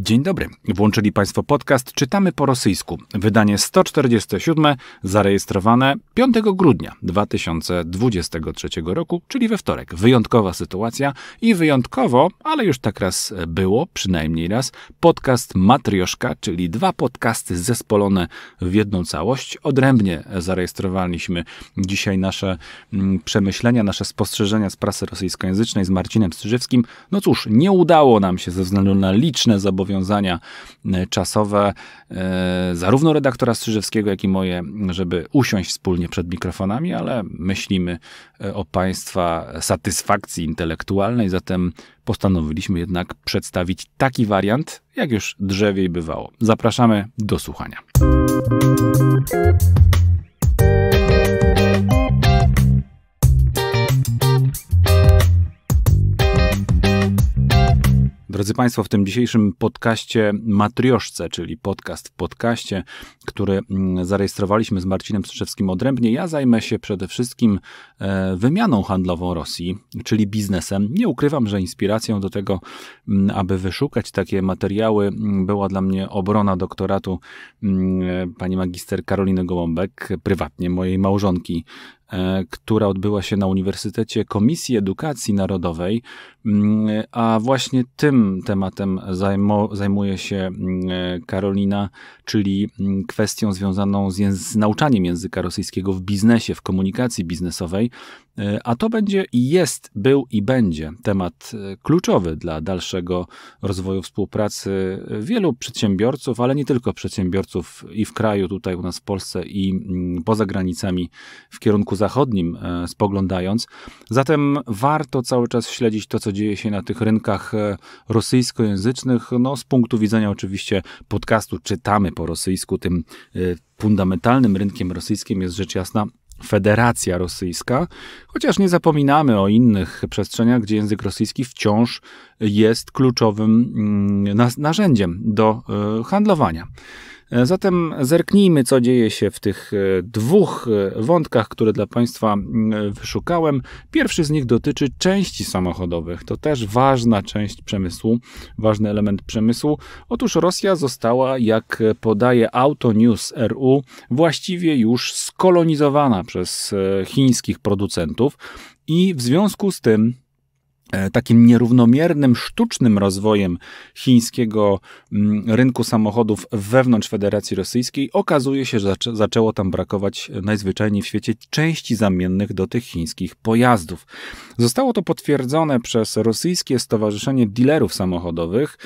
Dzień dobry. Włączyli Państwo podcast Czytamy po rosyjsku. Wydanie 147, zarejestrowane 5 grudnia 2023 roku, czyli we wtorek. Wyjątkowa sytuacja i wyjątkowo, ale już tak raz było, przynajmniej raz, podcast Matrioszka, czyli dwa podcasty zespolone w jedną całość. Odrębnie zarejestrowaliśmy dzisiaj nasze mm, przemyślenia, nasze spostrzeżenia z prasy rosyjskojęzycznej z Marcinem Strzyżewskim. No cóż, nie udało nam się ze względu na liczne zobowiązania zobowiązania e, czasowe e, zarówno redaktora Strzyżewskiego, jak i moje, żeby usiąść wspólnie przed mikrofonami, ale myślimy e, o Państwa satysfakcji intelektualnej, zatem postanowiliśmy jednak przedstawić taki wariant, jak już drzewiej bywało. Zapraszamy do słuchania. Drodzy Państwo, w tym dzisiejszym podcaście Matrioszce, czyli podcast w podcaście, który mm, zarejestrowaliśmy z Marcinem Strzewskim odrębnie, ja zajmę się przede wszystkim e, wymianą handlową Rosji, czyli biznesem. Nie ukrywam, że inspiracją do tego, mm, aby wyszukać takie materiały, mm, była dla mnie obrona doktoratu pani magister Karoliny Gołąbek, prywatnie mojej małżonki E, która odbyła się na Uniwersytecie Komisji Edukacji Narodowej, mm, a właśnie tym tematem zajmuje się mm, Karolina, czyli mm, kwestią związaną z, z nauczaniem języka rosyjskiego w biznesie, w komunikacji biznesowej. E, a to będzie i jest, był i będzie temat e, kluczowy dla dalszego rozwoju współpracy wielu przedsiębiorców, ale nie tylko przedsiębiorców i w kraju, tutaj u nas w Polsce i poza granicami w kierunku zachodnim e, spoglądając. Zatem warto cały czas śledzić to, co dzieje się na tych rynkach rosyjskojęzycznych. No, z punktu widzenia oczywiście podcastu czytamy po rosyjsku, tym fundamentalnym rynkiem rosyjskim jest rzecz jasna Federacja Rosyjska, chociaż nie zapominamy o innych przestrzeniach, gdzie język rosyjski wciąż jest kluczowym mm, narzędziem do e, handlowania. E, zatem zerknijmy, co dzieje się w tych e, dwóch e, wątkach, które dla Państwa wyszukałem. Pierwszy z nich dotyczy części samochodowych. To też ważna część przemysłu, ważny element przemysłu. Otóż Rosja została, jak podaje Auto News RU, właściwie już skolonizowana przez chińskich producentów. I w związku z tym takim nierównomiernym, sztucznym rozwojem chińskiego rynku samochodów wewnątrz Federacji Rosyjskiej okazuje się, że zaczęło tam brakować najzwyczajniej w świecie części zamiennych do tych chińskich pojazdów. Zostało to potwierdzone przez Rosyjskie Stowarzyszenie Dealerów Samochodowych,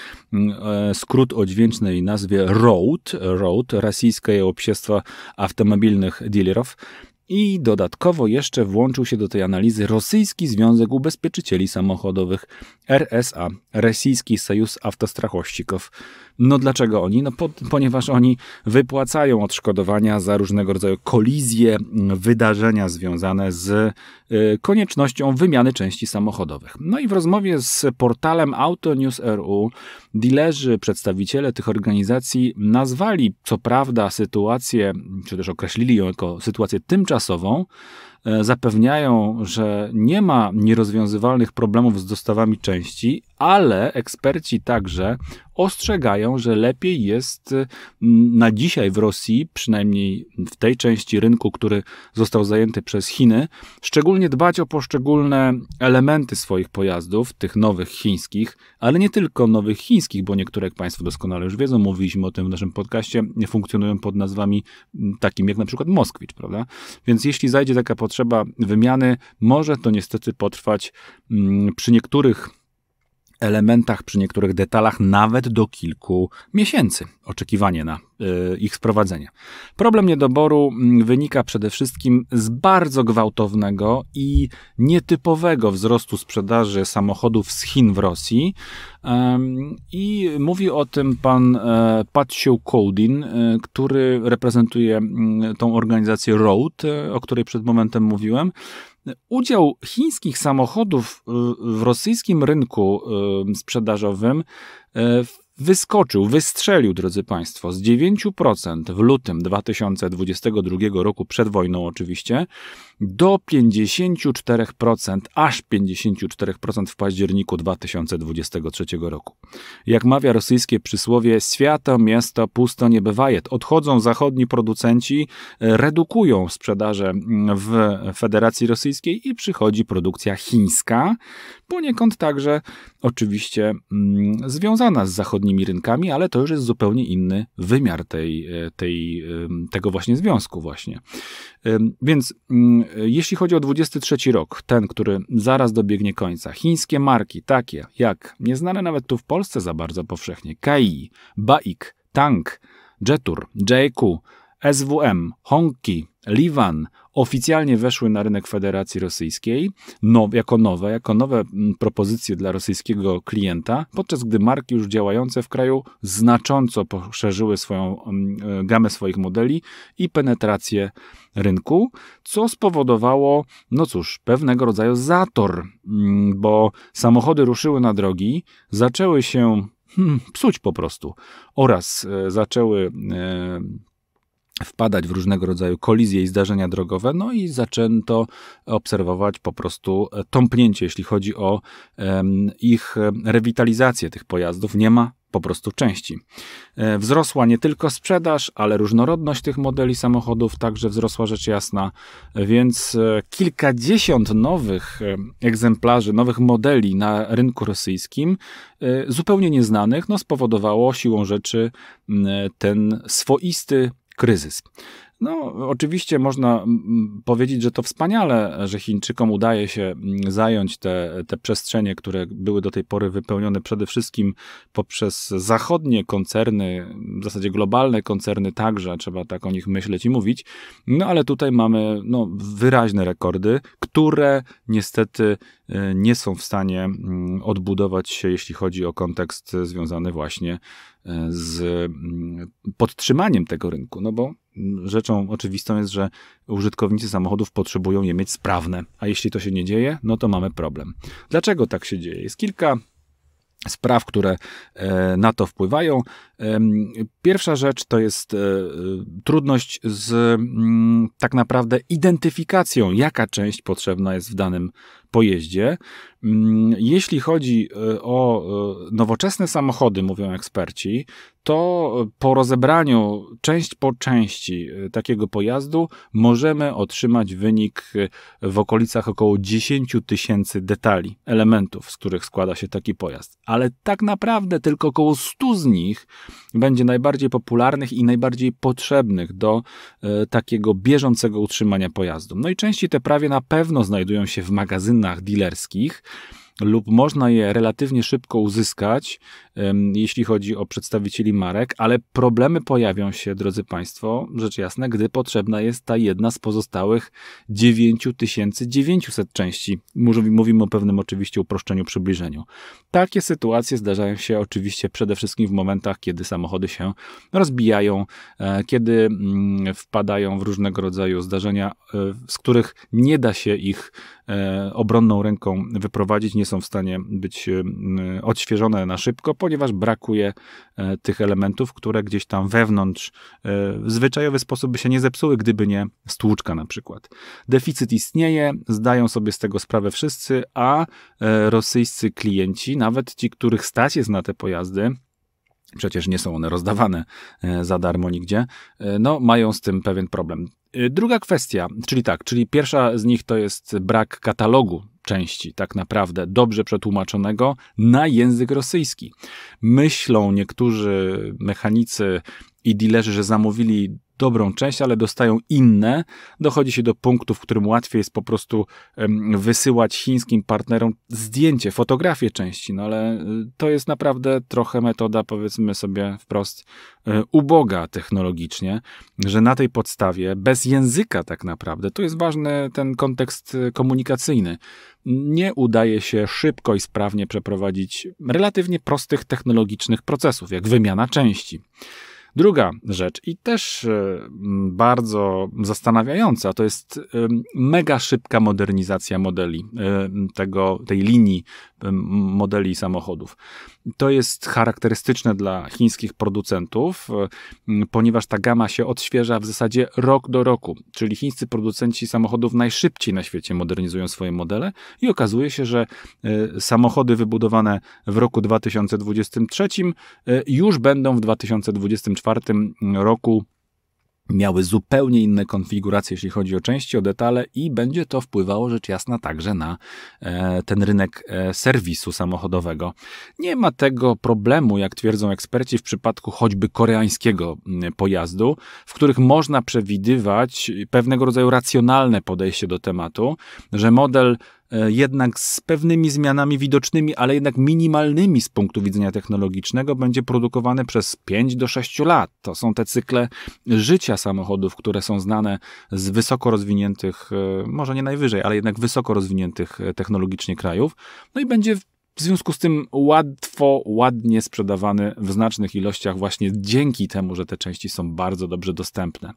skrót o dźwięcznej nazwie ROAD, ROAD Rosyjskie Obsiedztwo Automobilnych Dealerów, i dodatkowo jeszcze włączył się do tej analizy Rosyjski Związek Ubezpieczycieli Samochodowych RSA, Rosyjski Sojusz Autostrachościków. No dlaczego oni? No po, ponieważ oni wypłacają odszkodowania za różnego rodzaju kolizje, wydarzenia związane z koniecznością wymiany części samochodowych. No i w rozmowie z portalem Auto News RU dilerzy, przedstawiciele tych organizacji nazwali co prawda sytuację, czy też określili ją jako sytuację tymczasową, E, zapewniają, że nie ma nierozwiązywalnych problemów z dostawami części, ale eksperci także ostrzegają, że lepiej jest na dzisiaj w Rosji, przynajmniej w tej części rynku, który został zajęty przez Chiny, szczególnie dbać o poszczególne elementy swoich pojazdów, tych nowych chińskich, ale nie tylko nowych chińskich, bo niektóre, jak Państwo doskonale już wiedzą, mówiliśmy o tym w naszym podcaście, funkcjonują pod nazwami takim jak na przykład Moskwicz, prawda? Więc jeśli zajdzie taka potrzeba, wymiany, może to niestety potrwać przy niektórych elementach, przy niektórych detalach nawet do kilku miesięcy oczekiwanie na y, ich sprowadzenie. Problem niedoboru mm, wynika przede wszystkim z bardzo gwałtownego i nietypowego wzrostu sprzedaży samochodów z Chin w Rosji. I mówi o tym pan e, Patsiu Koldin, e, który reprezentuje mm, tą organizację Road, e, o której przed momentem mówiłem. Udział chińskich samochodów w rosyjskim rynku sprzedażowym wyskoczył, wystrzelił, drodzy Państwo, z 9% w lutym 2022 roku, przed wojną oczywiście, do 54%, aż 54% w październiku 2023 roku. Jak mawia rosyjskie przysłowie, świata, miasto pusto nie bywaje. Odchodzą zachodni producenci, redukują sprzedaże w Federacji Rosyjskiej i przychodzi produkcja chińska, poniekąd także oczywiście mm, związana z zachodnimi rynkami, ale to już jest zupełnie inny wymiar tej, tej, tego właśnie związku właśnie. Więc mm, jeśli chodzi o 23 rok, ten, który zaraz dobiegnie końca, chińskie marki takie jak, nieznane nawet tu w Polsce za bardzo powszechnie, KAI, BAIK, Tank, Jetur, JQ, SWM, Hongki, Livan oficjalnie weszły na rynek Federacji Rosyjskiej no, jako nowe, jako nowe mm, propozycje dla rosyjskiego klienta, podczas gdy marki już działające w kraju znacząco poszerzyły swoją mm, e, gamę swoich modeli i penetrację rynku, co spowodowało, no cóż, pewnego rodzaju zator, mm, bo samochody ruszyły na drogi, zaczęły się hmm, psuć po prostu oraz e, zaczęły e, wpadać w różnego rodzaju kolizje i zdarzenia drogowe, no i zaczęto obserwować po prostu e, tąpnięcie, jeśli chodzi o ich rewitalizację tych pojazdów. Nie ma po prostu części. E, wzrosła nie tylko sprzedaż, ale różnorodność tych modeli samochodów także wzrosła rzecz jasna, więc e, kilkadziesiąt nowych egzemplarzy, nowych modeli na rynku rosyjskim, zupełnie nieznanych, no spowodowało siłą rzeczy ten swoisty kryzys. No, oczywiście można powiedzieć, że to wspaniale, że Chińczykom udaje się zająć te, te przestrzenie, które były do tej pory wypełnione przede wszystkim poprzez zachodnie koncerny, w zasadzie globalne koncerny także, trzeba tak o nich myśleć i mówić. No ale tutaj mamy no, wyraźne rekordy, które niestety e, nie są w stanie odbudować się, jeśli chodzi o kontekst związany właśnie z podtrzymaniem tego rynku. No bo rzeczą oczywistą jest, że użytkownicy samochodów potrzebują je mieć sprawne, a jeśli to się nie dzieje, no to mamy problem. Dlaczego tak się dzieje? Jest kilka spraw, które e, na to wpływają. Pierwsza rzecz to jest e, trudność z mm, tak naprawdę identyfikacją, jaka część potrzebna jest w danym pojeździe. Mm, jeśli chodzi e, o nowoczesne samochody, mówią eksperci, to po rozebraniu część po części e, takiego pojazdu możemy otrzymać wynik e, w okolicach około 10 tysięcy detali, elementów, z których składa się taki pojazd. Ale tak naprawdę tylko około 100 z nich będzie najbardziej popularnych i najbardziej potrzebnych do e, takiego bieżącego utrzymania pojazdu. No i części te prawie na pewno znajdują się w magazynach dealerskich lub można je relatywnie szybko uzyskać, jeśli chodzi o przedstawicieli marek, ale problemy pojawią się, drodzy Państwo, rzecz jasna, gdy potrzebna jest ta jedna z pozostałych 9900 części. Mówimy o pewnym oczywiście uproszczeniu, przybliżeniu. Takie sytuacje zdarzają się oczywiście przede wszystkim w momentach, kiedy samochody się rozbijają, e, kiedy mm, wpadają w różnego rodzaju zdarzenia, e, z których nie da się ich e, obronną ręką wyprowadzić, nie są w stanie być odświeżone na szybko, ponieważ brakuje e, tych elementów, które gdzieś tam wewnątrz e, w zwyczajowy sposób by się nie zepsuły, gdyby nie stłuczka na przykład. Deficyt istnieje, zdają sobie z tego sprawę wszyscy, a e, rosyjscy klienci, nawet ci, których stać jest na te pojazdy, przecież nie są one rozdawane za darmo nigdzie, no mają z tym pewien problem. Druga kwestia, czyli tak, czyli pierwsza z nich to jest brak katalogu części, tak naprawdę dobrze przetłumaczonego na język rosyjski. Myślą niektórzy mechanicy i dealerzy, że zamówili dobrą część, ale dostają inne. Dochodzi się do punktu, w którym łatwiej jest po prostu wysyłać chińskim partnerom zdjęcie, fotografię części, no ale y, to jest naprawdę trochę metoda, powiedzmy sobie wprost, y, uboga technologicznie, że na tej podstawie, bez języka tak naprawdę, to jest ważny ten kontekst y, komunikacyjny, nie udaje się szybko i sprawnie przeprowadzić relatywnie prostych technologicznych procesów, jak wymiana części. Druga rzecz i też e, bardzo zastanawiająca, to jest mega szybka modernizacja modeli tego, tej linii modeli samochodów. To jest charakterystyczne dla chińskich producentów, ponieważ ta gama się odświeża w zasadzie rok do roku, czyli chińscy producenci samochodów najszybciej na świecie modernizują swoje modele i okazuje się, że e, samochody wybudowane w roku 2023 e, już będą w 2024 roku miały zupełnie inne konfiguracje, jeśli chodzi o części, o detale i będzie to wpływało rzecz jasna także na e, ten rynek e, serwisu samochodowego. Nie ma tego problemu, jak twierdzą eksperci, w przypadku choćby koreańskiego pojazdu, w których można przewidywać pewnego rodzaju racjonalne podejście do tematu, że model jednak z pewnymi zmianami widocznymi, ale jednak minimalnymi z punktu widzenia technologicznego, będzie produkowany przez 5 do 6 lat. To są te cykle życia samochodów, które są znane z wysoko rozwiniętych, e, może nie najwyżej, ale jednak wysoko rozwiniętych e, technologicznie krajów. No i będzie w związku z tym łatwo, ładnie sprzedawany w znacznych ilościach właśnie dzięki temu, że te części są bardzo dobrze dostępne.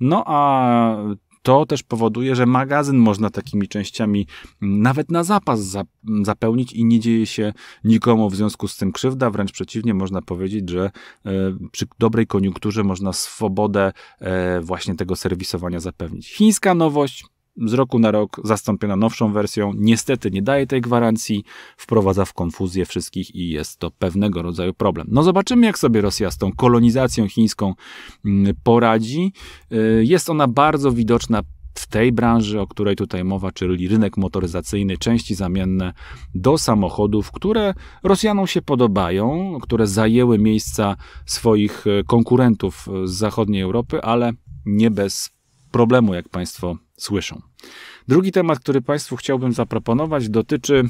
No a to też powoduje, że magazyn można takimi częściami nawet na zapas zapełnić i nie dzieje się nikomu w związku z tym krzywda. Wręcz przeciwnie, można powiedzieć, że e, przy dobrej koniunkturze można swobodę e, właśnie tego serwisowania zapewnić. Chińska nowość, z roku na rok zastąpiona nowszą wersją. Niestety nie daje tej gwarancji, wprowadza w konfuzję wszystkich i jest to pewnego rodzaju problem. No zobaczymy, jak sobie Rosja z tą kolonizacją chińską mm, poradzi. Y, jest ona bardzo widoczna w tej branży, o której tutaj mowa, czyli rynek motoryzacyjny, części zamienne do samochodów, które Rosjanom się podobają, które zajęły miejsca swoich y, konkurentów z zachodniej Europy, ale nie bez problemu, jak Państwo słyszą. Drugi temat, który Państwu chciałbym zaproponować, dotyczy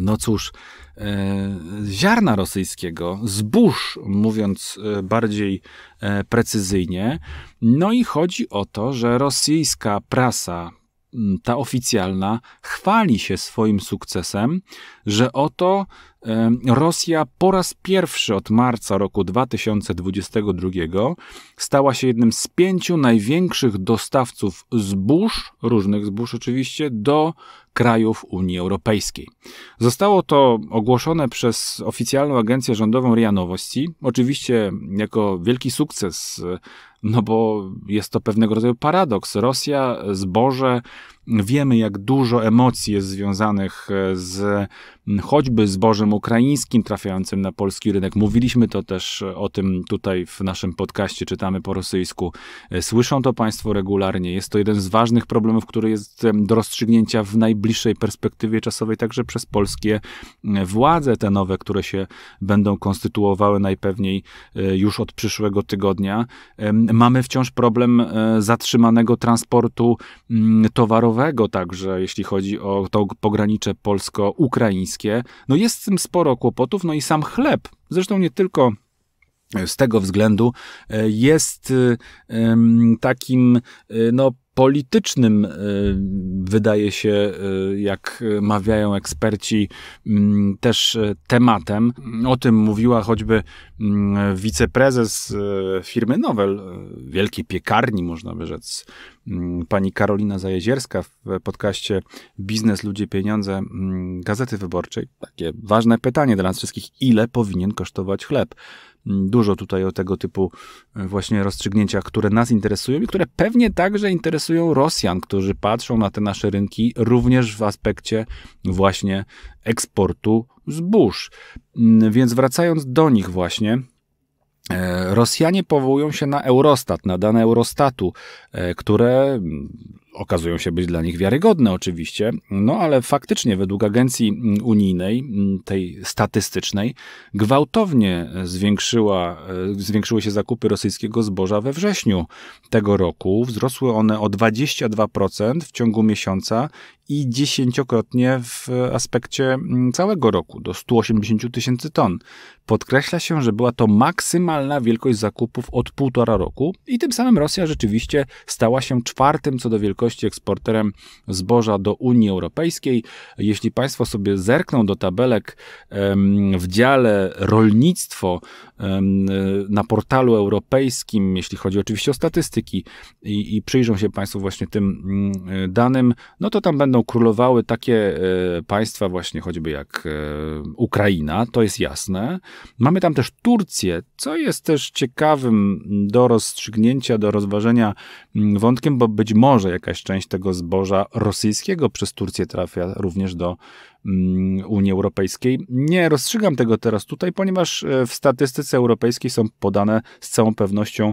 no cóż, e, ziarna rosyjskiego, zbóż, mówiąc e, bardziej e, precyzyjnie. No i chodzi o to, że rosyjska prasa, ta oficjalna, chwali się swoim sukcesem, że oto Rosja po raz pierwszy od marca roku 2022 stała się jednym z pięciu największych dostawców zbóż, różnych zbóż oczywiście, do krajów Unii Europejskiej. Zostało to ogłoszone przez oficjalną agencję rządową RIA Nowości, oczywiście jako wielki sukces, no bo jest to pewnego rodzaju paradoks. Rosja, zboże, wiemy jak dużo emocji jest związanych z choćby zbożem ukraińskim trafiającym na polski rynek. Mówiliśmy to też o tym tutaj w naszym podcaście, czytamy po rosyjsku. Słyszą to Państwo regularnie. Jest to jeden z ważnych problemów, który jest do rozstrzygnięcia w najbliższej perspektywie czasowej, także przez polskie władze te nowe, które się będą konstytuowały najpewniej e, już od przyszłego tygodnia. Mamy wciąż problem e, zatrzymanego transportu mm, towarowego, także jeśli chodzi o to pogranicze polsko-ukraińskie no jest z tym sporo kłopotów, no i sam chleb, zresztą nie tylko z tego względu e, jest e, takim e, no, politycznym, wydaje się, jak mawiają eksperci, też tematem. O tym mówiła choćby wiceprezes firmy Nowel, wielkiej piekarni, można by rzec, pani Karolina Zajezierska w podcaście Biznes, Ludzie, Pieniądze Gazety Wyborczej. Takie ważne pytanie dla nas wszystkich, ile powinien kosztować chleb? Dużo tutaj o tego typu e, właśnie rozstrzygnięciach, które nas interesują i które pewnie także interesują Rosjan, którzy patrzą na te nasze rynki również w aspekcie właśnie eksportu zbóż. Mm, więc wracając do nich właśnie, Rosjanie powołują się na Eurostat, na dane Eurostatu, e, które okazują się być dla nich wiarygodne oczywiście, no ale faktycznie według agencji unijnej, tej statystycznej, gwałtownie zwiększyła, e, zwiększyły się zakupy rosyjskiego zboża we wrześniu tego roku. Wzrosły one o 22% w ciągu miesiąca i dziesięciokrotnie w aspekcie mm, całego roku, do 180 tysięcy ton. Podkreśla się, że była to maksymalna wielkość zakupów od półtora roku i tym samym Rosja rzeczywiście stała się czwartym co do wielkości eksporterem zboża do Unii Europejskiej. Jeśli Państwo sobie zerkną do tabelek w dziale rolnictwo na portalu europejskim, jeśli chodzi oczywiście o statystyki i, i przyjrzą się Państwo właśnie tym mm, danym, no to tam będą królowały takie e, państwa właśnie choćby jak e, Ukraina, to jest jasne. Mamy tam też Turcję, co jest też ciekawym do rozstrzygnięcia, do rozważenia mm, wątkiem, bo być może jakaś część tego zboża rosyjskiego przez Turcję trafia również do mm, Unii Europejskiej. Nie rozstrzygam tego teraz tutaj, ponieważ e, w statystyce europejskiej są podane z całą pewnością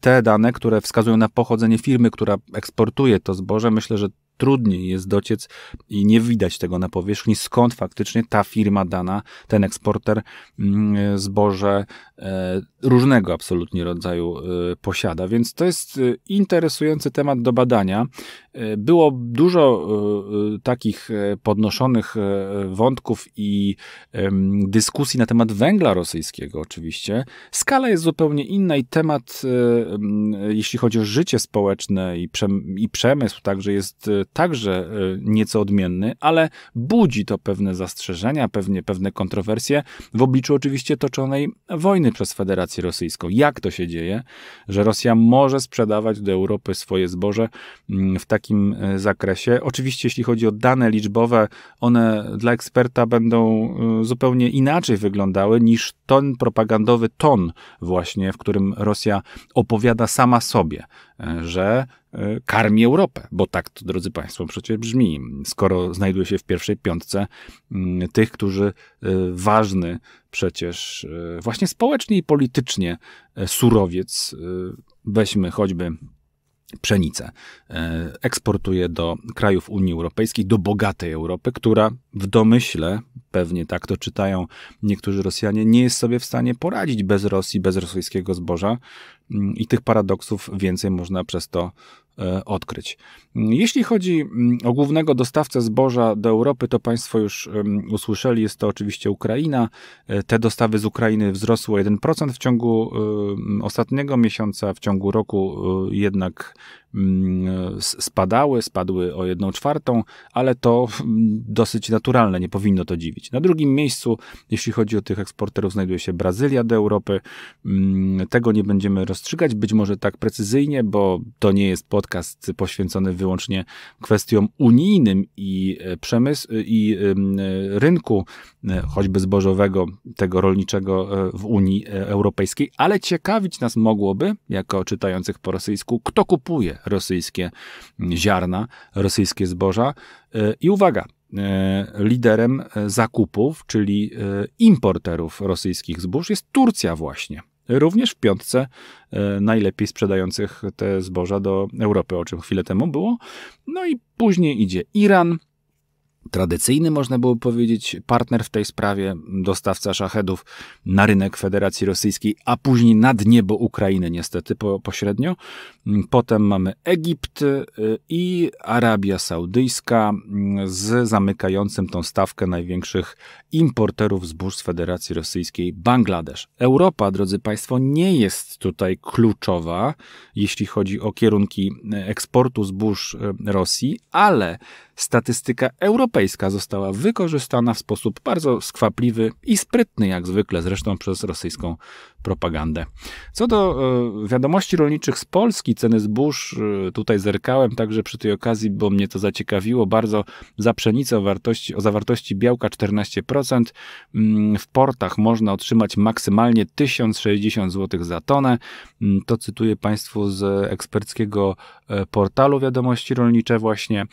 te dane, które wskazują na pochodzenie firmy, która eksportuje to zboże, myślę, że trudniej jest dociec i nie widać tego na powierzchni, skąd faktycznie ta firma dana, ten eksporter mm, zboże e, różnego absolutnie rodzaju e, posiada. Więc to jest e, interesujący temat do badania. Było dużo takich podnoszonych wątków i dyskusji na temat węgla rosyjskiego oczywiście. Skala jest zupełnie inna i temat, jeśli chodzi o życie społeczne i przemysł, także jest także e, nieco odmienny, ale budzi to pewne zastrzeżenia, pewnie pewne kontrowersje w obliczu oczywiście toczonej wojny przez Federację Rosyjską. Jak to się dzieje, że Rosja może sprzedawać do Europy swoje zboże w takim e, zakresie? Oczywiście, jeśli chodzi o dane liczbowe, one dla eksperta będą e, zupełnie inaczej wyglądały niż ton propagandowy ton właśnie, w którym Rosja opowiada sama sobie, że E, karmi Europę, bo tak to, drodzy Państwo, przecież brzmi, skoro znajduje się w pierwszej piątce mm, tych, którzy ważny przecież właśnie społecznie i politycznie surowiec, weźmy choćby pszenicę, eksportuje do krajów Unii Europejskiej, do bogatej Europy, która w domyśle, pewnie tak to czytają niektórzy Rosjanie, nie jest sobie w stanie poradzić bez Rosji, bez rosyjskiego zboża. Mm, i tych paradoksów więcej można przez to E, odkryć. Jeśli chodzi mm, o głównego dostawcę zboża do Europy, to Państwo już usłyszeli, jest to oczywiście Ukraina. E, te dostawy z Ukrainy wzrosły o 1% w ciągu ostatniego miesiąca, w ciągu roku e, jednak mm, spadały, spadły o 1 czwartą, ale to dosyć naturalne, nie powinno to dziwić. Na drugim miejscu, jeśli chodzi o tych eksporterów, znajduje się Brazylia do Europy. Mm, tego nie będziemy rozstrzygać, być może tak precyzyjnie, bo to nie jest podcast poświęcony wyłącznie kwestiom unijnym i e, przemysł i e, rynku, e, choćby zbożowego, tego rolniczego w Unii Europejskiej, ale ciekawić nas mogłoby, jako czytających po rosyjsku, kto kupuje rosyjskie ziarna, rosyjskie zboża. I uwaga, liderem zakupów, czyli importerów rosyjskich zbóż jest Turcja właśnie również w piątce e, najlepiej sprzedających te zboża do Europy, o czym chwilę temu było. No i później idzie Iran, tradycyjny, można było powiedzieć, partner w tej sprawie, dostawca szachedów na rynek Federacji Rosyjskiej, a później nad niebo Ukrainy niestety po, pośrednio. Potem mamy Egipt y, i Arabia Saudyjska y, z zamykającym tą stawkę największych importerów zbóż z Federacji Rosyjskiej Bangladesz. Europa, drodzy Państwo, nie jest tutaj kluczowa, jeśli chodzi o kierunki eksportu zbóż y, Rosji, ale statystyka europejska została wykorzystana w sposób bardzo skwapliwy i sprytny, jak zwykle zresztą przez rosyjską propagandę. Co do e, wiadomości rolniczych z Polski, ceny zbóż, e, tutaj zerkałem także przy tej okazji, bo mnie to zaciekawiło bardzo, za pszenicę o, wartości, o zawartości białka 14%. Mm, w portach można otrzymać maksymalnie 1060 zł za tonę. Mm, to cytuję Państwu z eksperckiego e, portalu wiadomości rolnicze właśnie.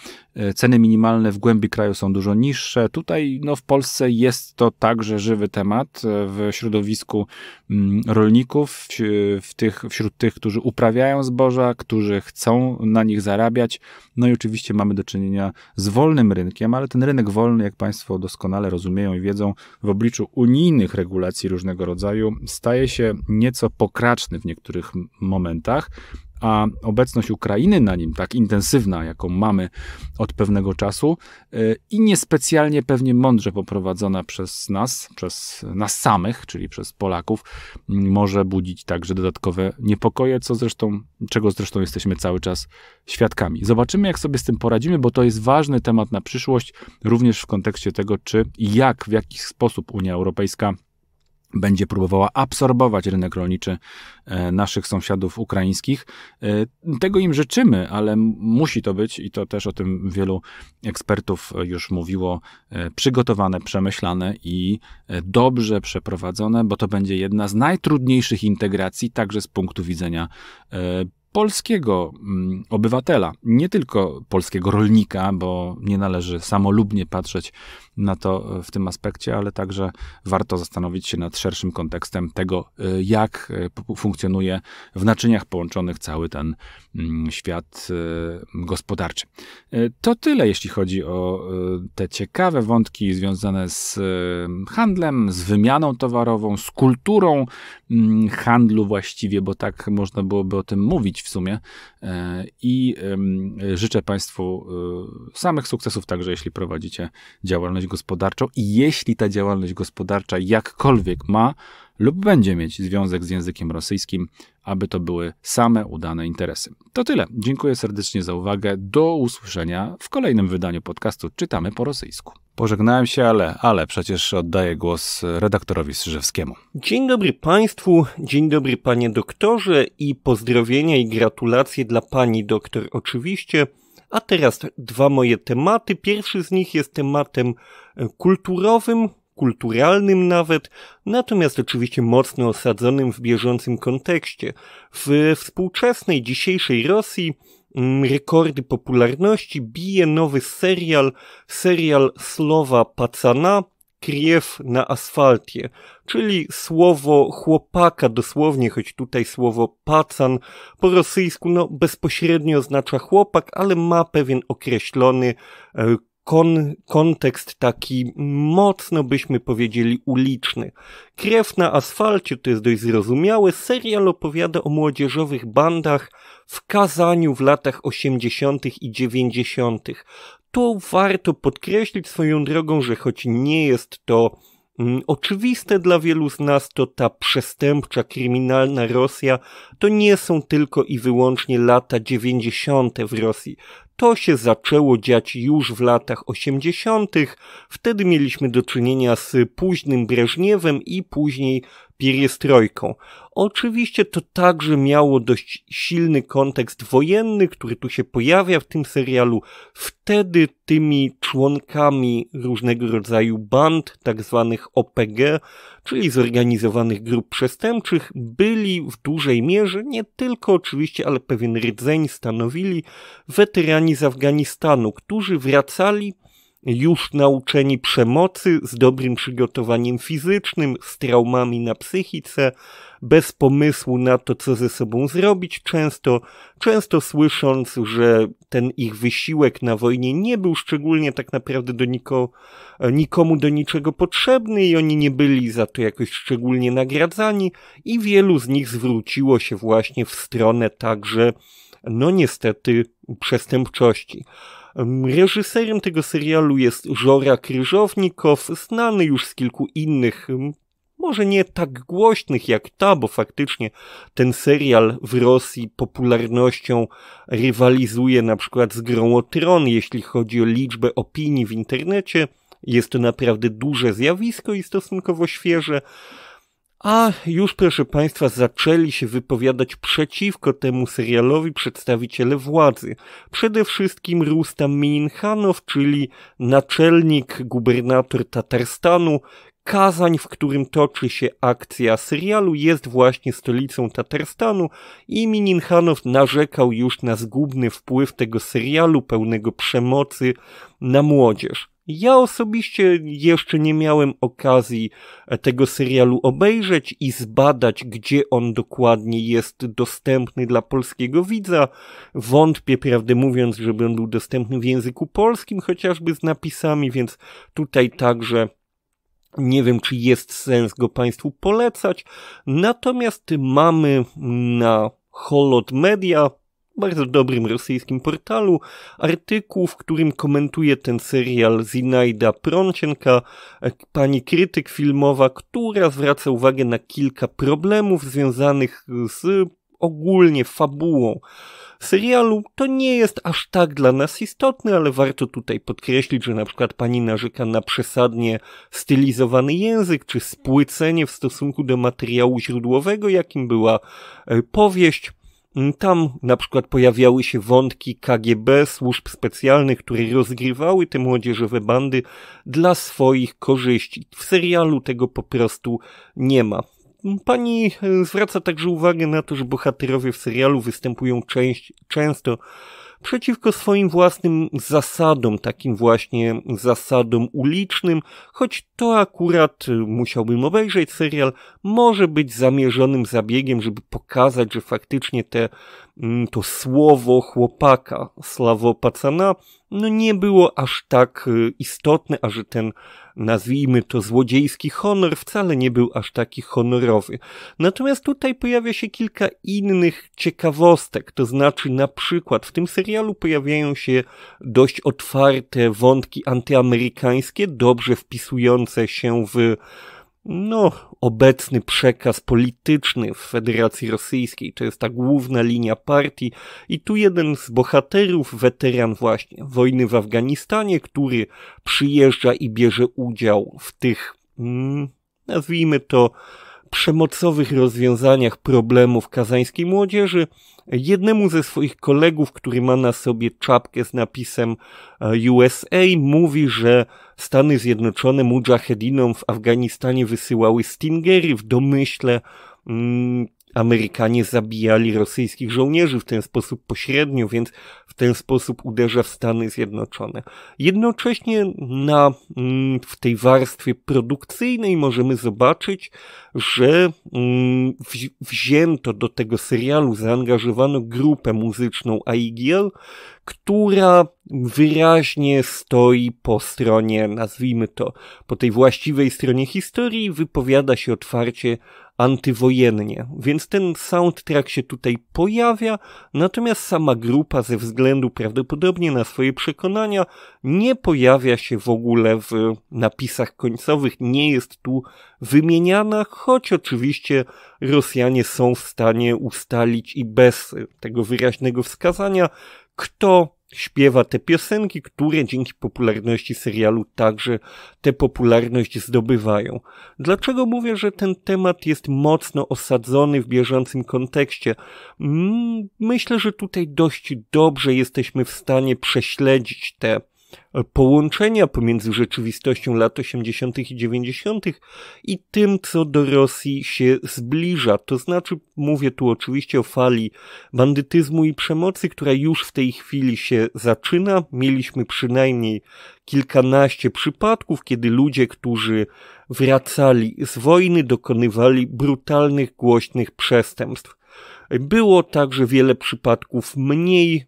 Ceny minimalne w głębi kraju są dużo niższe. Tutaj no, w Polsce jest to także żywy temat w środowisku mm, rolników, w tych, wśród tych, którzy uprawiają zboża, którzy chcą na nich zarabiać. No i oczywiście mamy do czynienia z wolnym rynkiem, ale ten rynek wolny, jak Państwo doskonale rozumieją i wiedzą, w obliczu unijnych regulacji różnego rodzaju staje się nieco pokraczny w niektórych momentach, a obecność Ukrainy na nim, tak intensywna, jaką mamy od pewnego czasu i niespecjalnie pewnie mądrze poprowadzona przez nas, przez nas samych, czyli przez Polaków, może budzić także dodatkowe niepokoje, co zresztą, czego zresztą jesteśmy cały czas świadkami. Zobaczymy, jak sobie z tym poradzimy, bo to jest ważny temat na przyszłość, również w kontekście tego, czy i jak, w jaki sposób Unia Europejska będzie próbowała absorbować rynek rolniczy e, naszych sąsiadów ukraińskich. E, tego im życzymy, ale musi to być, i to też o tym wielu ekspertów już mówiło, e, przygotowane, przemyślane i dobrze przeprowadzone, bo to będzie jedna z najtrudniejszych integracji, także z punktu widzenia polskiego mm, obywatela, nie tylko polskiego rolnika, bo nie należy samolubnie patrzeć na to w tym aspekcie, ale także warto zastanowić się nad szerszym kontekstem tego, y, jak y, funkcjonuje w naczyniach połączonych cały ten mm, świat gospodarczy. To tyle, jeśli chodzi o te ciekawe wątki związane z handlem, z wymianą towarową, z kulturą mm, handlu właściwie, bo tak można byłoby o tym mówić w sumie. I życzę Państwu samych sukcesów, także jeśli prowadzicie działalność gospodarczą i jeśli ta działalność gospodarcza jakkolwiek ma lub będzie mieć związek z językiem rosyjskim, aby to były same udane interesy. To tyle. Dziękuję serdecznie za uwagę. Do usłyszenia w kolejnym wydaniu podcastu Czytamy po rosyjsku. Pożegnałem się, ale, ale przecież oddaję głos redaktorowi Strzyżewskiemu. Dzień dobry Państwu, dzień dobry Panie doktorze i pozdrowienia i gratulacje dla Pani doktor oczywiście. A teraz dwa moje tematy. Pierwszy z nich jest tematem kulturowym, kulturalnym nawet, natomiast oczywiście mocno osadzonym w bieżącym kontekście. W współczesnej, dzisiejszej Rosji mm, rekordy popularności bije nowy serial, serial Słowa Pacana, Kriew na asfalcie, czyli słowo chłopaka dosłownie, choć tutaj słowo pacan po rosyjsku no bezpośrednio oznacza chłopak, ale ma pewien określony e, kon, kontekst taki mocno byśmy powiedzieli uliczny. Krew na asfalcie to jest dość zrozumiałe. Serial opowiada o młodzieżowych bandach w Kazaniu w latach 80. i 90. Tu warto podkreślić swoją drogą, że choć nie jest to mm, Oczywiste dla wielu z nas to ta przestępcza, kryminalna Rosja to nie są tylko i wyłącznie lata dziewięćdziesiąte w Rosji. To się zaczęło dziać już w latach osiemdziesiątych. Wtedy mieliśmy do czynienia z późnym Breżniewem i później pieriestrojką. Oczywiście to także miało dość silny kontekst wojenny, który tu się pojawia w tym serialu. Wtedy tymi członkami różnego rodzaju band, tak zwanych OPG, czyli zorganizowanych grup przestępczych, byli w dużej mierze, nie tylko oczywiście, ale pewien rdzeń stanowili weterani z Afganistanu, którzy wracali już nauczeni przemocy, z dobrym przygotowaniem fizycznym, z traumami na psychice, bez pomysłu na to, co ze sobą zrobić, często, często słysząc, że ten ich wysiłek na wojnie nie był szczególnie tak naprawdę do niko, nikomu do niczego potrzebny i oni nie byli za to jakoś szczególnie nagradzani i wielu z nich zwróciło się właśnie w stronę także, no niestety, przestępczości. Reżyserem tego serialu jest Żora Kryżownikow, znany już z kilku innych, może nie tak głośnych jak ta, bo faktycznie ten serial w Rosji popularnością rywalizuje na przykład z Grą o Tron, jeśli chodzi o liczbę opinii w internecie. Jest to naprawdę duże zjawisko i stosunkowo świeże. A już, proszę Państwa, zaczęli się wypowiadać przeciwko temu serialowi przedstawiciele władzy. Przede wszystkim Rustam Mininchanow, czyli naczelnik, gubernator Tatarstanu. Kazań, w którym toczy się akcja serialu, jest właśnie stolicą Tatarstanu i Mininchanow narzekał już na zgubny wpływ tego serialu pełnego przemocy na młodzież. Ja osobiście jeszcze nie miałem okazji e, tego serialu obejrzeć i zbadać, gdzie on dokładnie jest dostępny dla polskiego widza. Wątpię, prawdę mówiąc, żeby on był dostępny w języku polskim, chociażby z napisami, więc tutaj także nie wiem, czy jest sens go Państwu polecać. Natomiast mamy na Holod Media, bardzo dobrym rosyjskim portalu, artykuł, w którym komentuje ten serial Zinaida Proncienka, pani krytyk filmowa, która zwraca uwagę na kilka problemów związanych z ogólnie fabułą serialu. To nie jest aż tak dla nas istotne, ale warto tutaj podkreślić, że na przykład pani narzeka na przesadnie stylizowany język, czy spłycenie w stosunku do materiału źródłowego, jakim była e, powieść. Mm, tam na przykład pojawiały się wątki KGB, służb specjalnych, które rozgrywały te młodzieżowe bandy dla swoich korzyści. W serialu tego po prostu nie ma. Pani e, zwraca także uwagę na to, że bohaterowie w serialu występują część, często przeciwko swoim własnym zasadom, takim właśnie zasadom ulicznym, choć to akurat e, musiałbym obejrzeć serial, może być zamierzonym zabiegiem, żeby pokazać, że faktycznie te, to słowo chłopaka, sławo pacana, no nie było aż tak e, istotne, a że ten nazwijmy to złodziejski honor, wcale nie był aż taki honorowy. Natomiast tutaj pojawia się kilka innych ciekawostek, to znaczy na przykład w tym serialu pojawiają się dość otwarte wątki antyamerykańskie, dobrze wpisujące się w no, obecny przekaz polityczny w Federacji Rosyjskiej. To jest ta główna linia partii. I tu jeden z bohaterów, weteran właśnie wojny w Afganistanie, który przyjeżdża i bierze udział w tych, mm, nazwijmy to, przemocowych rozwiązaniach problemów kazańskiej młodzieży, jednemu ze swoich kolegów, który ma na sobie czapkę z napisem e, USA, mówi, że Stany Zjednoczone mujahedinom w Afganistanie wysyłały Stingery w domyśle mm, Amerykanie zabijali rosyjskich żołnierzy w ten sposób pośrednio, więc ten sposób uderza w Stany Zjednoczone. Jednocześnie na, mm, w tej warstwie produkcyjnej możemy zobaczyć, że mm, wzięto do tego serialu, zaangażowano grupę muzyczną AIGL, która wyraźnie stoi po stronie, nazwijmy to, po tej właściwej stronie historii, wypowiada się otwarcie antywojennie. Więc ten soundtrack się tutaj pojawia, natomiast sama grupa ze względu prawdopodobnie na swoje przekonania nie pojawia się w ogóle w napisach końcowych, nie jest tu wymieniana, choć oczywiście Rosjanie są w stanie ustalić i bez tego wyraźnego wskazania, kto śpiewa te piosenki, które dzięki popularności serialu także tę popularność zdobywają. Dlaczego mówię, że ten temat jest mocno osadzony w bieżącym kontekście? Mm, myślę, że tutaj dość dobrze jesteśmy w stanie prześledzić te połączenia pomiędzy rzeczywistością lat 80. i 90. i tym, co do Rosji się zbliża. To znaczy, mówię tu oczywiście o fali bandytyzmu i przemocy, która już w tej chwili się zaczyna. Mieliśmy przynajmniej kilkanaście przypadków, kiedy ludzie, którzy wracali z wojny, dokonywali brutalnych, głośnych przestępstw. Było także wiele przypadków mniej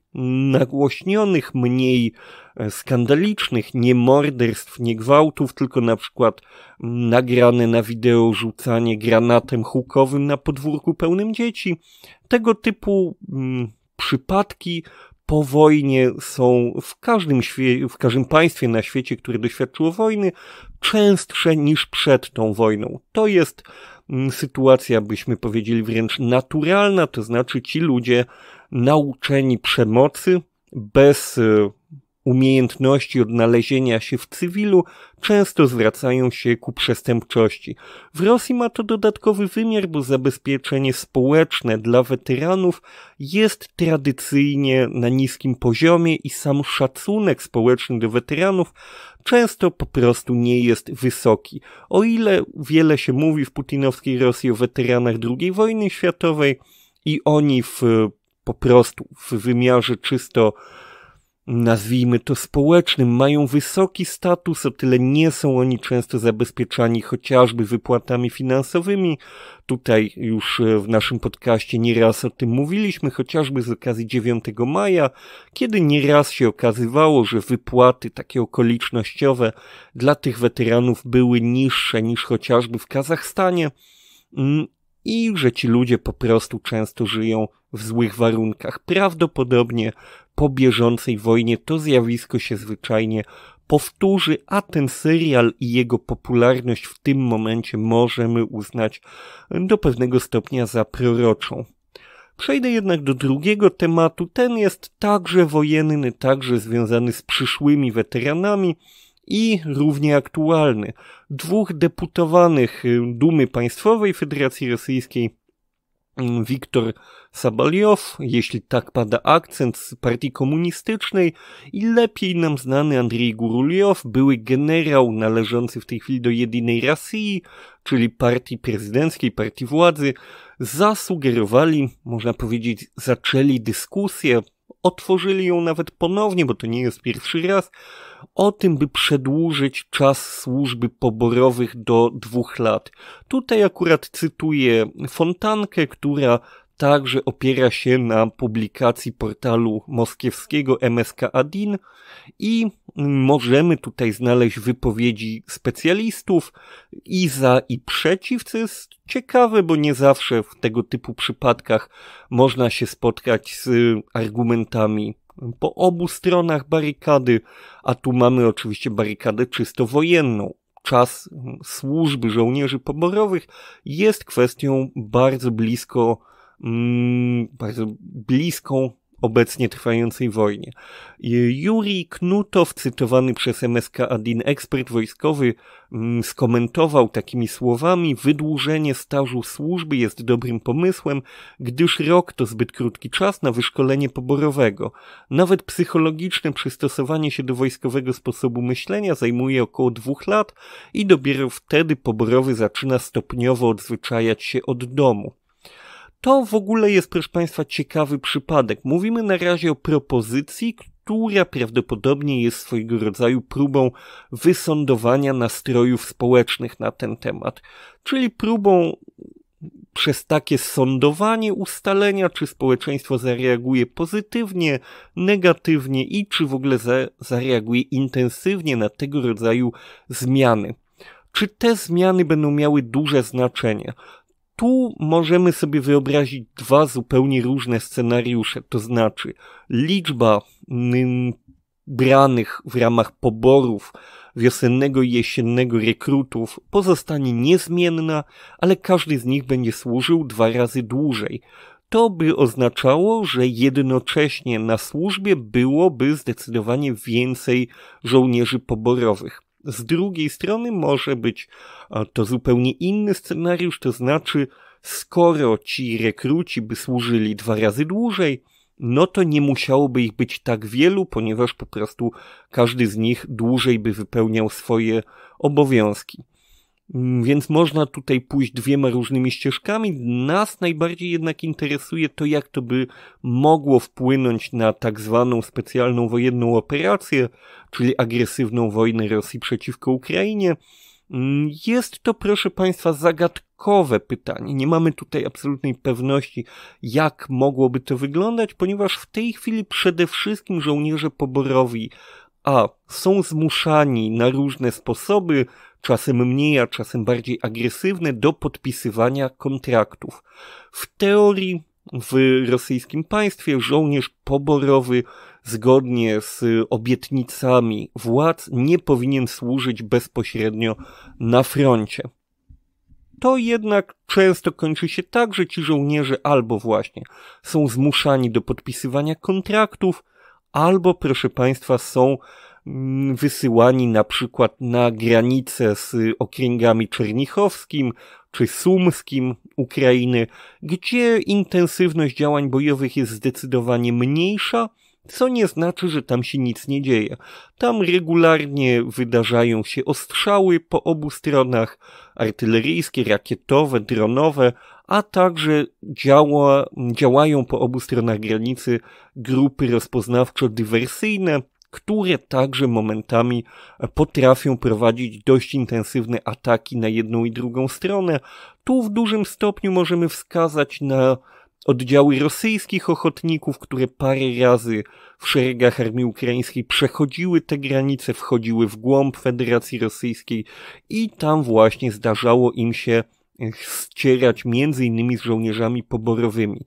nagłośnionych, mniej e, skandalicznych, nie morderstw, nie gwałtów, tylko na przykład nagrane na wideo rzucanie granatem hukowym na podwórku pełnym dzieci. Tego typu mm, przypadki po wojnie są w każdym, w każdym państwie na świecie, które doświadczyło wojny, częstsze niż przed tą wojną. To jest sytuacja, byśmy powiedzieli, wręcz naturalna, to znaczy ci ludzie nauczeni przemocy, bez e, umiejętności odnalezienia się w cywilu, często zwracają się ku przestępczości. W Rosji ma to dodatkowy wymiar, bo zabezpieczenie społeczne dla weteranów jest tradycyjnie na niskim poziomie i sam szacunek społeczny do weteranów często po prostu nie jest wysoki. O ile wiele się mówi w putinowskiej Rosji o weteranach II wojny światowej i oni w po prostu w wymiarze czysto nazwijmy to społecznym, mają wysoki status, o tyle nie są oni często zabezpieczani chociażby wypłatami finansowymi. Tutaj już e, w naszym podcaście nieraz o tym mówiliśmy, chociażby z okazji 9 maja, kiedy nieraz się okazywało, że wypłaty takie okolicznościowe dla tych weteranów były niższe niż chociażby w Kazachstanie. Mm, i że ci ludzie po prostu często żyją w złych warunkach. Prawdopodobnie po bieżącej wojnie to zjawisko się zwyczajnie powtórzy, a ten serial i jego popularność w tym momencie możemy uznać do pewnego stopnia za proroczą. Przejdę jednak do drugiego tematu. Ten jest także wojenny, także związany z przyszłymi weteranami i równie aktualny. Dwóch deputowanych Dumy Państwowej Federacji Rosyjskiej Wiktor Sabaliow, jeśli tak pada akcent z partii komunistycznej i lepiej nam znany Andrzej Guruliow, były generał należący w tej chwili do Jedynej Rosji, czyli partii prezydenckiej, partii władzy, zasugerowali, można powiedzieć, zaczęli dyskusję, otworzyli ją nawet ponownie, bo to nie jest pierwszy raz, o tym, by przedłużyć czas służby poborowych do dwóch lat. Tutaj akurat cytuję Fontankę, która także opiera się na publikacji portalu moskiewskiego MSK Adin i możemy tutaj znaleźć wypowiedzi specjalistów i za i przeciw, co jest ciekawe, bo nie zawsze w tego typu przypadkach można się spotkać z argumentami po obu stronach barykady, a tu mamy oczywiście barykadę czysto wojenną. Czas służby żołnierzy poborowych jest kwestią bardzo blisko, mm, bardzo bliską obecnie trwającej wojnie. Juri Knutow, cytowany przez MSK Adin ekspert wojskowy, mm, skomentował takimi słowami: Wydłużenie stażu służby jest dobrym pomysłem, gdyż rok to zbyt krótki czas na wyszkolenie poborowego. Nawet psychologiczne przystosowanie się do wojskowego sposobu myślenia zajmuje około dwóch lat i dopiero wtedy poborowy zaczyna stopniowo odzwyczajać się od domu. To w ogóle jest, proszę Państwa, ciekawy przypadek. Mówimy na razie o propozycji, która prawdopodobnie jest swojego rodzaju próbą wysądowania nastrojów społecznych na ten temat, czyli próbą przez takie sądowanie ustalenia, czy społeczeństwo zareaguje pozytywnie, negatywnie i czy w ogóle za, zareaguje intensywnie na tego rodzaju zmiany. Czy te zmiany będą miały duże znaczenie? Tu możemy sobie wyobrazić dwa zupełnie różne scenariusze, to znaczy liczba branych w ramach poborów wiosennego i jesiennego rekrutów pozostanie niezmienna, ale każdy z nich będzie służył dwa razy dłużej. To by oznaczało, że jednocześnie na służbie byłoby zdecydowanie więcej żołnierzy poborowych. Z drugiej strony może być to zupełnie inny scenariusz, to znaczy, skoro ci rekruci by służyli dwa razy dłużej, no to nie musiałoby ich być tak wielu, ponieważ po prostu każdy z nich dłużej by wypełniał swoje obowiązki. Mm, więc można tutaj pójść dwiema różnymi ścieżkami. Nas najbardziej jednak interesuje to, jak to by mogło wpłynąć na tak zwaną specjalną wojenną operację, czyli agresywną wojnę Rosji przeciwko Ukrainie. Mm, jest to, proszę Państwa, zagadkowe pytanie. Nie mamy tutaj absolutnej pewności, jak mogłoby to wyglądać, ponieważ w tej chwili przede wszystkim żołnierze poborowi a są zmuszani na różne sposoby, czasem mniej, a czasem bardziej agresywne, do podpisywania kontraktów. W teorii w rosyjskim państwie żołnierz poborowy zgodnie z obietnicami władz nie powinien służyć bezpośrednio na froncie. To jednak często kończy się tak, że ci żołnierze albo właśnie są zmuszani do podpisywania kontraktów, albo proszę Państwa są wysyłani na przykład na granicę z okręgami czernichowskim czy sumskim Ukrainy, gdzie intensywność działań bojowych jest zdecydowanie mniejsza, co nie znaczy, że tam się nic nie dzieje. Tam regularnie wydarzają się ostrzały po obu stronach, artyleryjskie, rakietowe, dronowe, a także działa, działają po obu stronach granicy grupy rozpoznawczo-dywersyjne, które także momentami potrafią prowadzić dość intensywne ataki na jedną i drugą stronę. Tu w dużym stopniu możemy wskazać na oddziały rosyjskich ochotników, które parę razy w szeregach armii ukraińskiej przechodziły te granice, wchodziły w głąb Federacji Rosyjskiej i tam właśnie zdarzało im się ścierać między innymi z żołnierzami poborowymi.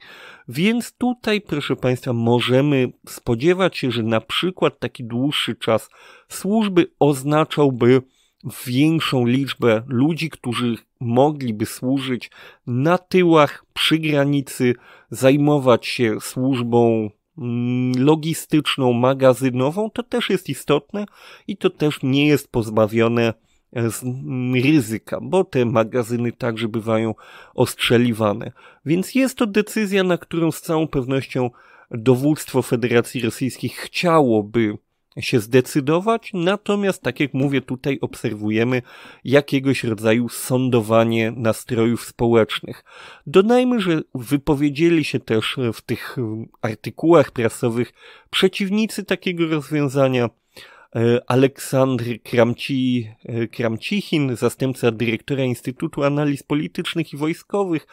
Więc tutaj, proszę Państwa, możemy spodziewać się, że na przykład taki dłuższy czas służby oznaczałby większą liczbę ludzi, którzy mogliby służyć na tyłach, przy granicy, zajmować się służbą mm, logistyczną, magazynową, to też jest istotne i to też nie jest pozbawione ryzyka, bo te magazyny także bywają ostrzeliwane. Więc jest to decyzja, na którą z całą pewnością dowództwo Federacji Rosyjskiej chciałoby się zdecydować, natomiast tak jak mówię, tutaj obserwujemy jakiegoś rodzaju sądowanie nastrojów społecznych. Dodajmy, że wypowiedzieli się też w tych artykułach prasowych przeciwnicy takiego rozwiązania, Aleksandr Kramci, e, Kramcichin, zastępca dyrektora Instytutu Analiz Politycznych i Wojskowych,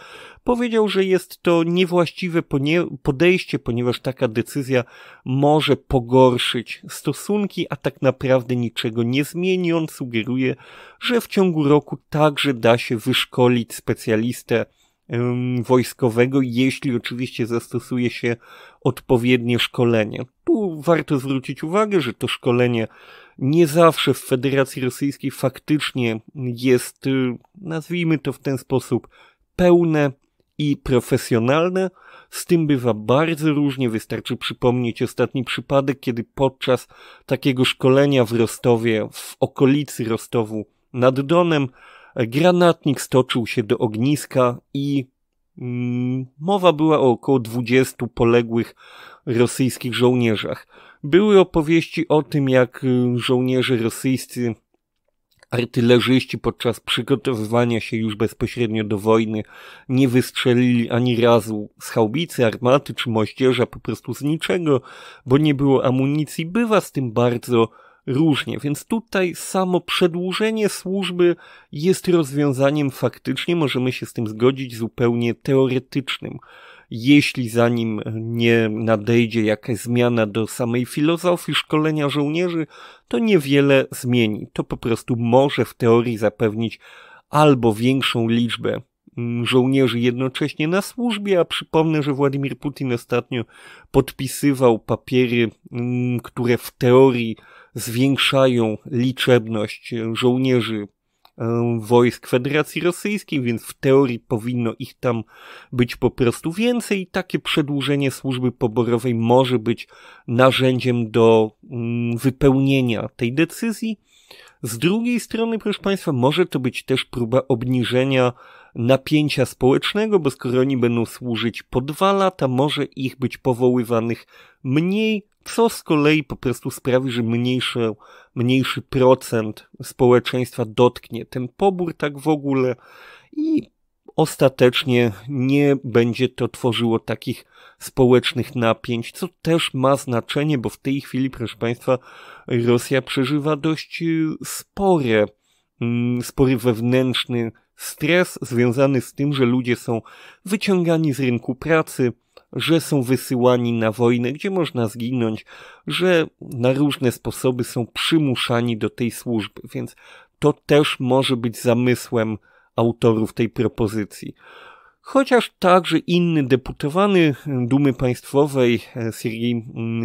powiedział, że jest to niewłaściwe podejście, ponieważ taka decyzja może pogorszyć stosunki, a tak naprawdę niczego nie zmieni. On sugeruje, że w ciągu roku także da się wyszkolić specjalistę wojskowego, jeśli oczywiście zastosuje się odpowiednie szkolenie. Tu warto zwrócić uwagę, że to szkolenie nie zawsze w Federacji Rosyjskiej faktycznie jest, y, nazwijmy to w ten sposób, pełne i profesjonalne. Z tym bywa bardzo różnie. Wystarczy przypomnieć ostatni przypadek, kiedy podczas takiego szkolenia w Rostowie, w okolicy Rostowu nad Donem, Granatnik stoczył się do ogniska i mm, mowa była o około 20 poległych rosyjskich żołnierzach. Były opowieści o tym, jak y, żołnierze rosyjscy, artylerzyści podczas przygotowywania się już bezpośrednio do wojny nie wystrzelili ani razu z haubicy, armaty czy moździerza, po prostu z niczego, bo nie było amunicji. Bywa z tym bardzo różnie, więc tutaj samo przedłużenie służby jest rozwiązaniem faktycznie, możemy się z tym zgodzić, zupełnie teoretycznym. Jeśli zanim nie nadejdzie jakaś zmiana do samej filozofii szkolenia żołnierzy, to niewiele zmieni. To po prostu może w teorii zapewnić albo większą liczbę mm, żołnierzy jednocześnie na służbie, a przypomnę, że Władimir Putin ostatnio podpisywał papiery, mm, które w teorii zwiększają liczebność żołnierzy e, wojsk Federacji Rosyjskiej, więc w teorii powinno ich tam być po prostu więcej. Takie przedłużenie służby poborowej może być narzędziem do mm, wypełnienia tej decyzji. Z drugiej strony, proszę Państwa, może to być też próba obniżenia napięcia społecznego, bo skoro oni będą służyć po dwa lata, może ich być powoływanych mniej, co z kolei po prostu sprawi, że mniejszy, mniejszy procent społeczeństwa dotknie ten pobór tak w ogóle. I ostatecznie nie będzie to tworzyło takich społecznych napięć, co też ma znaczenie, bo w tej chwili, proszę Państwa, Rosja przeżywa dość y, spore, mm, spory wewnętrzny stres związany z tym, że ludzie są wyciągani z rynku pracy, że są wysyłani na wojnę, gdzie można zginąć, że na różne sposoby są przymuszani do tej służby, więc to też może być zamysłem autorów tej propozycji. Chociaż także inny deputowany Dumy Państwowej, Siergiej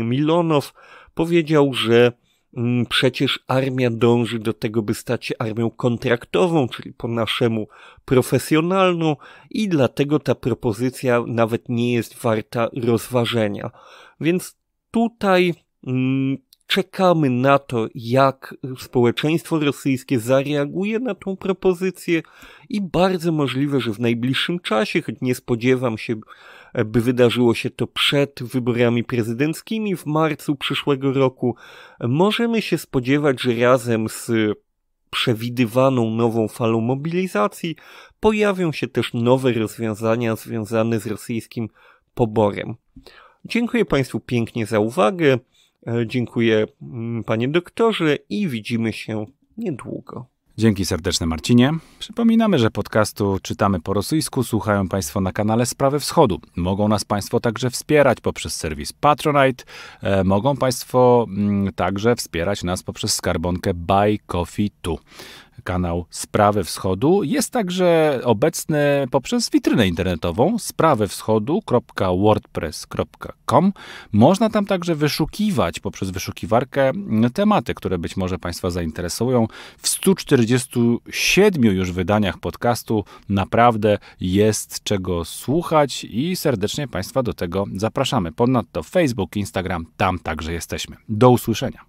Milonow, powiedział, że przecież armia dąży do tego, by stać się armią kontraktową, czyli po naszemu profesjonalną i dlatego ta propozycja nawet nie jest warta rozważenia. Więc tutaj mm, czekamy na to, jak społeczeństwo rosyjskie zareaguje na tą propozycję i bardzo możliwe, że w najbliższym czasie, choć nie spodziewam się, by wydarzyło się to przed wyborami prezydenckimi w marcu przyszłego roku, możemy się spodziewać, że razem z przewidywaną nową falą mobilizacji pojawią się też nowe rozwiązania związane z rosyjskim poborem. Dziękuję Państwu pięknie za uwagę. Dziękuję mm, Panie doktorze i widzimy się niedługo. Dzięki serdeczne Marcinie. Przypominamy, że podcastu Czytamy po rosyjsku słuchają Państwo na kanale Sprawy Wschodu. Mogą nas Państwo także wspierać poprzez serwis Patronite. E, mogą Państwo m, mm, także wspierać nas poprzez skarbonkę Buy Coffee 2. kanał Sprawy Wschodu. Jest także obecny poprzez witrynę internetową sprawywschodu.wordpress.com. Można tam także wyszukiwać poprzez wyszukiwarkę tematy, które być może Państwa zainteresują. W 147 już wydaniach podcastu naprawdę jest czego słuchać i serdecznie Państwa do tego zapraszamy. Ponadto Facebook, Instagram, tam także jesteśmy. Do usłyszenia.